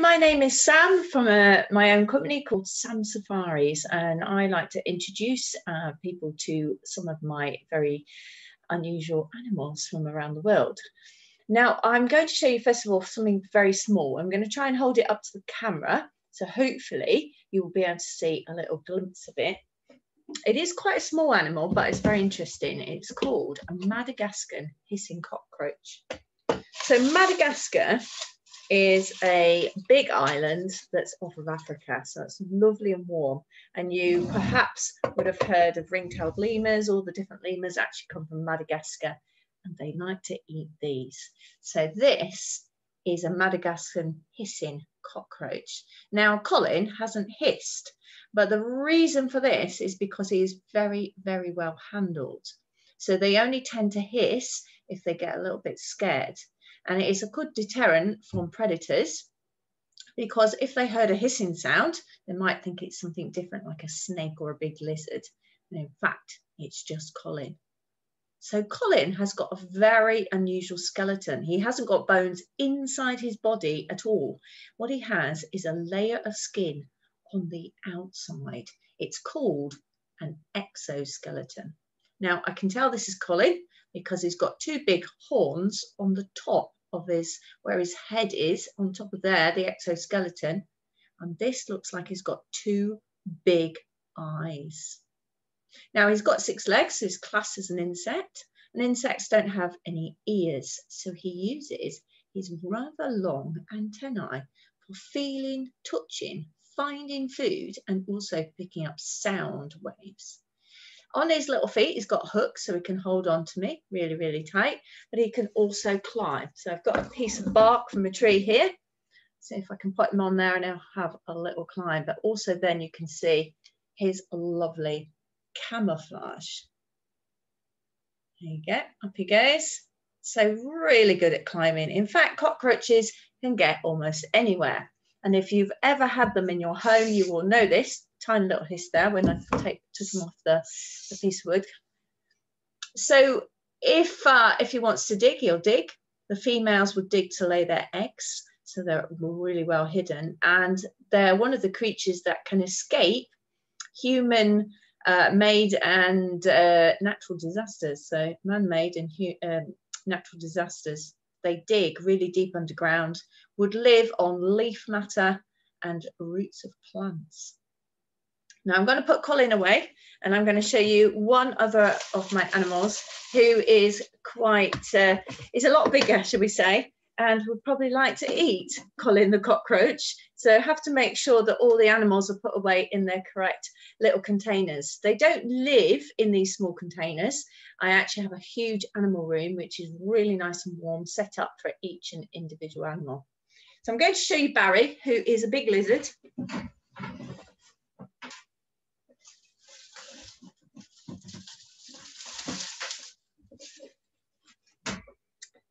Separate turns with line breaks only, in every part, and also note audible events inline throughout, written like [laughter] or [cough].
My name is Sam from uh, my own company called Sam Safaris, and I like to introduce uh, people to some of my very unusual animals from around the world. Now, I'm going to show you first of all something very small. I'm going to try and hold it up to the camera, so hopefully you will be able to see a little glimpse of it. It is quite a small animal, but it's very interesting. It's called a Madagascar hissing cockroach. So Madagascar is a big island that's off of Africa. So it's lovely and warm. And you perhaps would have heard of ring-tailed lemurs. All the different lemurs actually come from Madagascar and they like to eat these. So this is a Madagascar hissing cockroach. Now, Colin hasn't hissed, but the reason for this is because he is very, very well handled. So they only tend to hiss if they get a little bit scared and it is a good deterrent from predators because if they heard a hissing sound, they might think it's something different like a snake or a big lizard. And in fact, it's just Colin. So Colin has got a very unusual skeleton. He hasn't got bones inside his body at all. What he has is a layer of skin on the outside. It's called an exoskeleton. Now I can tell this is Colin because he's got two big horns on the top of his, where his head is, on top of there, the exoskeleton. And this looks like he's got two big eyes. Now he's got six legs, so he's classed as an insect. And insects don't have any ears, so he uses his rather long antennae for feeling, touching, finding food, and also picking up sound waves. On his little feet, he's got hooks so he can hold on to me really, really tight, but he can also climb. So I've got a piece of bark from a tree here. See if I can put him on there and I'll have a little climb, but also then you can see his lovely camouflage. There you go, up he goes. So really good at climbing. In fact, cockroaches can get almost anywhere. And if you've ever had them in your home, you will know this tiny little hiss there when I take, took him off the, the piece of wood. So if uh, if he wants to dig, he'll dig. The females would dig to lay their eggs, so they're really well hidden, and they're one of the creatures that can escape human uh, made and uh, natural disasters. So man-made and um, natural disasters. They dig really deep underground, would live on leaf matter and roots of plants. Now I'm going to put Colin away and I'm going to show you one other of my animals who is quite, uh, is a lot bigger, should we say, and would probably like to eat Colin the cockroach. So have to make sure that all the animals are put away in their correct little containers. They don't live in these small containers. I actually have a huge animal room, which is really nice and warm, set up for each and individual animal. So I'm going to show you Barry, who is a big lizard.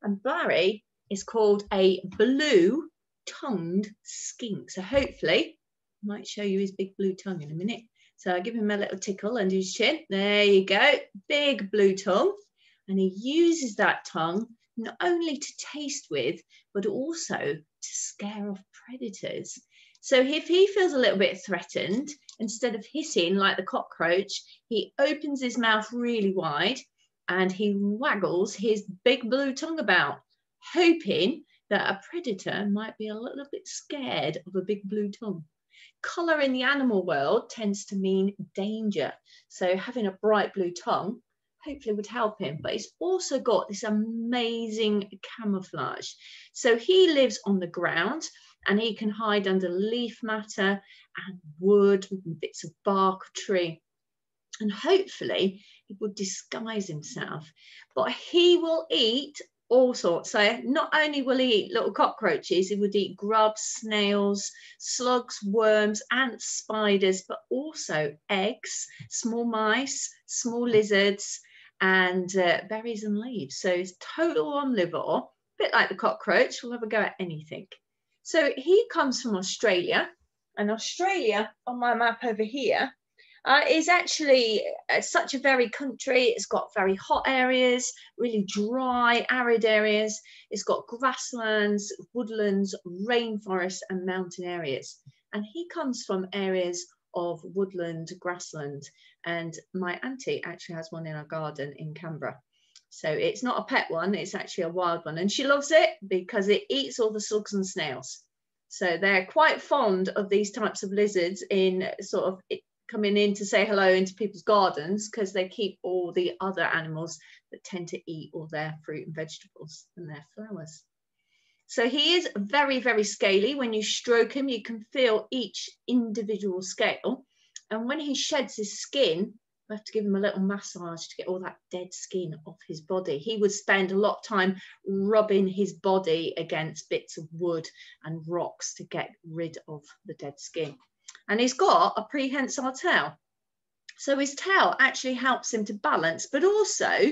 And Barry is called a blue tongued skink. So hopefully I might show you his big blue tongue in a minute. So I give him a little tickle under his chin. There you go, big blue tongue. And he uses that tongue not only to taste with, but also to scare off predators. So if he feels a little bit threatened, instead of hissing like the cockroach, he opens his mouth really wide and he waggles his big blue tongue about, hoping that a predator might be a little bit scared of a big blue tongue. Colour in the animal world tends to mean danger. So having a bright blue tongue hopefully would help him. But he's also got this amazing camouflage. So he lives on the ground and he can hide under leaf matter and wood, bits of bark, tree and hopefully he would disguise himself. But he will eat all sorts. So not only will he eat little cockroaches, he would eat grubs, snails, slugs, worms, ants, spiders, but also eggs, small mice, small lizards, and uh, berries and leaves. So he's total omnivore, a bit like the cockroach, will have a go at anything. So he comes from Australia, and Australia on my map over here Uh, is actually uh, such a very country. It's got very hot areas, really dry, arid areas. It's got grasslands, woodlands, rainforests, and mountain areas. And he comes from areas of woodland, grassland. And my auntie actually has one in her garden in Canberra. So it's not a pet one, it's actually a wild one. And she loves it because it eats all the slugs and snails. So they're quite fond of these types of lizards in sort of coming in to say hello into people's gardens because they keep all the other animals that tend to eat all their fruit and vegetables and their flowers. So he is very, very scaly. When you stroke him, you can feel each individual scale. And when he sheds his skin, we have to give him a little massage to get all that dead skin off his body. He would spend a lot of time rubbing his body against bits of wood and rocks to get rid of the dead skin and he's got a prehensile tail. So his tail actually helps him to balance, but also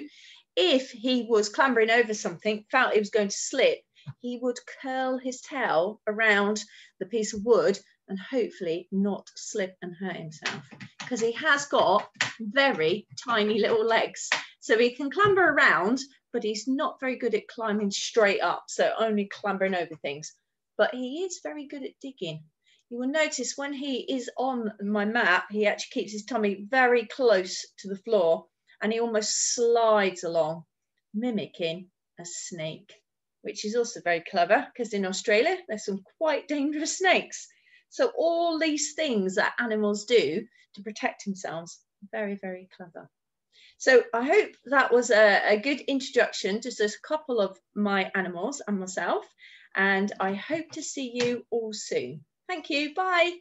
if he was clambering over something, felt he was going to slip, he would curl his tail around the piece of wood and hopefully not slip and hurt himself because he has got very tiny little legs. So he can clamber around, but he's not very good at climbing straight up. So only clambering over things. But he is very good at digging you will notice when he is on my map, he actually keeps his tummy very close to the floor and he almost slides along, mimicking a snake, which is also very clever because in Australia, there's some quite dangerous [laughs] snakes. So all these things that animals do to protect themselves, very, very clever. So I hope that was a, a good introduction to just a couple of my animals and myself. And I hope to see you all soon. Thank you. Bye.